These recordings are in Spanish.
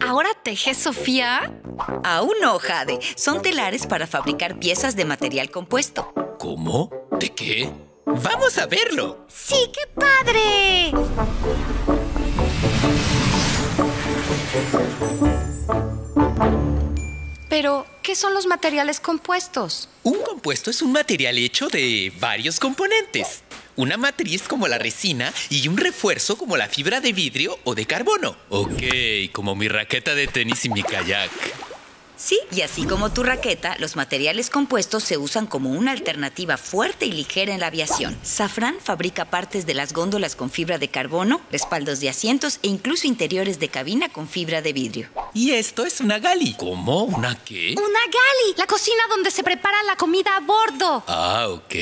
¿Ahora teje Sofía? Aún no, Jade. Son telares para fabricar piezas de material compuesto. ¿Cómo? ¿De qué? ¡Vamos a verlo! ¡Sí, qué padre! Pero, ¿qué son los materiales compuestos? Un compuesto es un material hecho de varios componentes. Una matriz como la resina y un refuerzo como la fibra de vidrio o de carbono. Ok, como mi raqueta de tenis y mi kayak. Sí, y así como tu raqueta, los materiales compuestos se usan como una alternativa fuerte y ligera en la aviación. Safran fabrica partes de las góndolas con fibra de carbono, respaldos de asientos e incluso interiores de cabina con fibra de vidrio. Y esto es una gali. ¿Cómo? ¿Una qué? ¡Una gali! La cocina donde se prepara la comida a bordo. Ah, ok.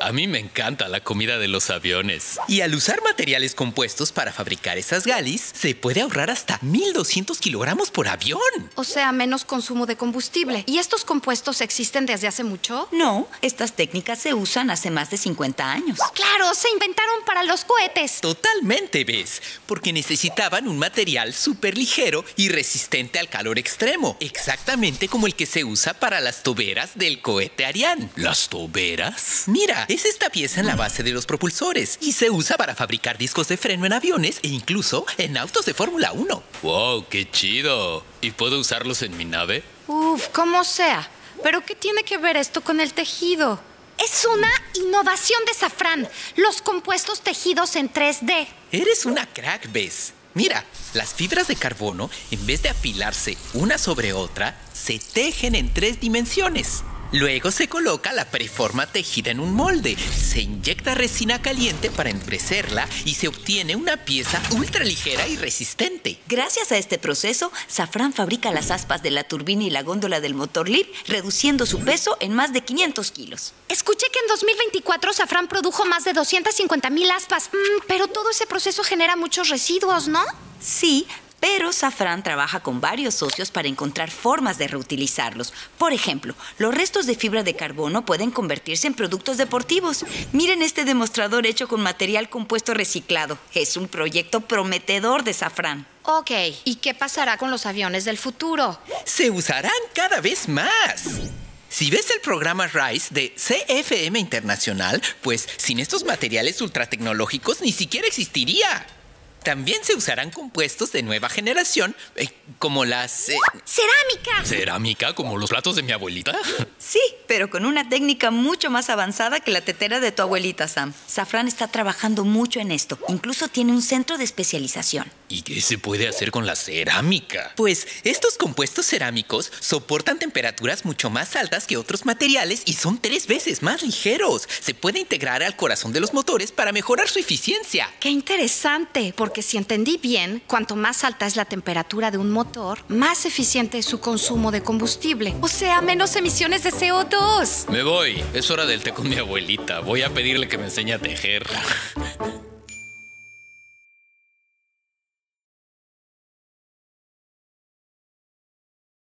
A mí me encanta la comida de los aviones. Y al usar materiales compuestos para fabricar esas galis, se puede ahorrar hasta 1200 kilogramos por avión. O sea, menos consumo de combustible. ¿Y estos compuestos existen desde hace mucho? No, estas técnicas se usan hace más de 50 años. Claro, se inventaron para los cohetes. Totalmente, ¿ves? Porque necesitaban un material súper ligero y resistente al calor extremo. Exactamente como el que se usa para las toberas del cohete Ariane. ¿Las toberas? Mira, es esta pieza en la base de los propulsores y se usa para fabricar discos de freno en aviones e incluso en autos de Fórmula 1. ¡Wow! ¡Qué chido! ¿Y puedo usarlos en mi nave? Uf, como sea. ¿Pero qué tiene que ver esto con el tejido? Es una innovación de Safran. Los compuestos tejidos en 3D. Eres una crack, ¿ves? Mira, las fibras de carbono, en vez de apilarse una sobre otra, se tejen en tres dimensiones. Luego se coloca la preforma tejida en un molde, se inyecta resina caliente para endurecerla y se obtiene una pieza ultra ligera y resistente. Gracias a este proceso, Safran fabrica las aspas de la turbina y la góndola del motor LIP, reduciendo su peso en más de 500 kilos. Escuché que en 2024 Safran produjo más de 250 mil aspas, Mm, pero todo ese proceso genera muchos residuos, ¿no? Sí, pero Safran trabaja con varios socios para encontrar formas de reutilizarlos. Por ejemplo, los restos de fibra de carbono pueden convertirse en productos deportivos. Miren este demostrador hecho con material compuesto reciclado. Es un proyecto prometedor de Safran. Ok, ¿y qué pasará con los aviones del futuro? Se usarán cada vez más. Si ves el programa RISE de CFM Internacional, pues sin estos materiales ultratecnológicos ni siquiera existiría. También se usarán compuestos de nueva generación, eh, como las... eh, ¡Cerámica! ¿Cerámica? ¿Como los platos de mi abuelita? Sí, pero con una técnica mucho más avanzada que la tetera de tu abuelita, Sam. Safran está trabajando mucho en esto. Incluso tiene un centro de especialización. ¿Y qué se puede hacer con la cerámica? Pues estos compuestos cerámicos soportan temperaturas mucho más altas que otros materiales y son tres veces más ligeros. Se puede integrar al corazón de los motores para mejorar su eficiencia. ¡Qué interesante! Porque si entendí bien, cuanto más alta es la temperatura de un motor, más eficiente es su consumo de combustible. O sea, menos emisiones de CO2. Me voy. Es hora del té con mi abuelita. Voy a pedirle que me enseñe a tejer.